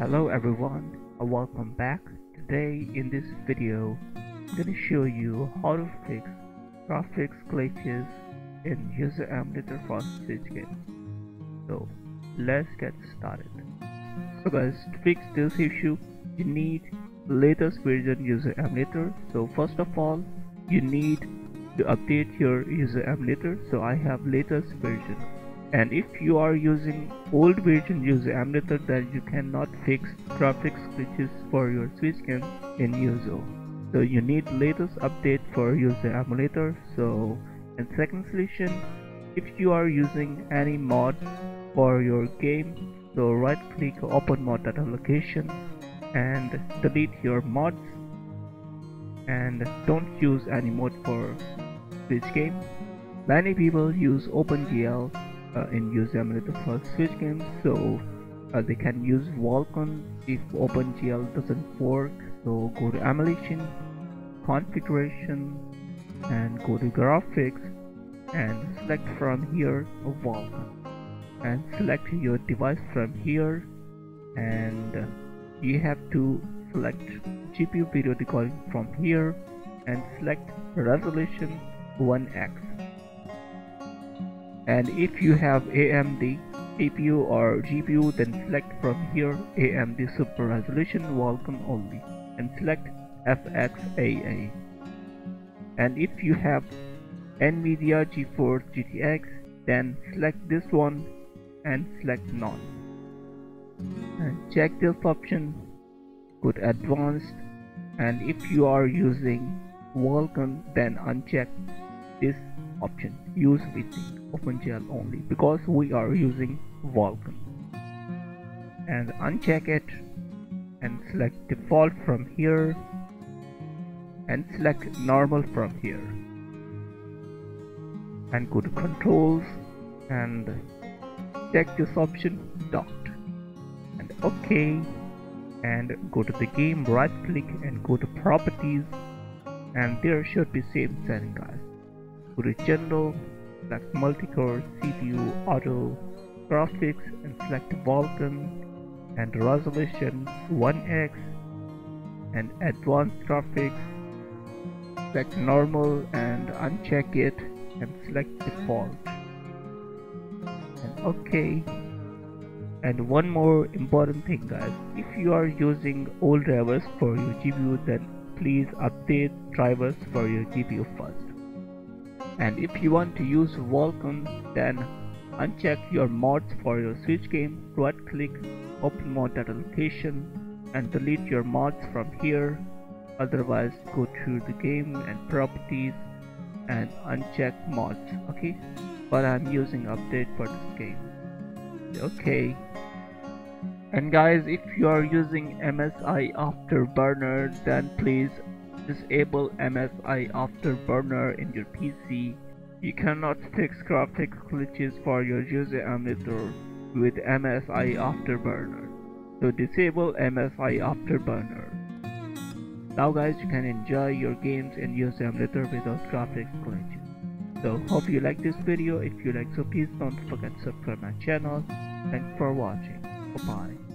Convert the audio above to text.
Hello everyone, and welcome back. Today in this video, I'm gonna show you how to fix graphics glitches in Yuzu emulator for Switch game. So let's get started. So guys, to fix this issue, you need latest version Yuzu emulator. So first of all, you need to update your Yuzu emulator. So I have latest version and if you are using old version Yuzu emulator then you cannot fix graphics glitches for your switch game in Yuzu so you need latest update for Yuzu emulator. So and second solution if you are using any mod for your game so right click open mod data location and delete your mods. And don't use any mod for switch game. Many people use OpenGL uh, in Yuzu emulator for switch games so uh, they can use Vulkan if OpenGL doesn't work so go to emulation configuration and go to graphics and select from here Vulkan and select your device from here and uh, you have to select GPU video decoding from here and select resolution 1x and if you have AMD CPU or GPU then select from here AMD Super Resolution Vulkan only and select FXAA and if you have NVIDIA GeForce GTX then select this one and select none. And check this option go to advanced and if you are using Vulkan then uncheck this option. Use with OpenGL only because we are using Vulkan. And uncheck it and select default from here and select normal from here. And go to controls and check this option docked and ok and go to the game right click and go to properties. And there should be same setting guys go to general select multi-core CPU auto graphics and select Vulkan and resolution 1x and advanced graphics select normal and uncheck it and select default. And ok and one more important thing guys. If you are using old drivers for your GPU then please update drivers for your GPU first and if you want to use Vulkan then uncheck your mods for your switch game right click open mod location and delete your mods from here. Otherwise go to the game and properties and uncheck mods okay? But I'm using update for this game. Okay. And guys if you are using MSI Afterburner then please disable MSI Afterburner in your PC. You cannot fix graphics glitches for your Yuzu emulator with MSI Afterburner. So disable MSI Afterburner. Now guys you can enjoy your games and Yuzu emulator without graphics glitches. So hope you like this video. If you like so please don't forget to subscribe my channel. Thanks for watching. Bye bye.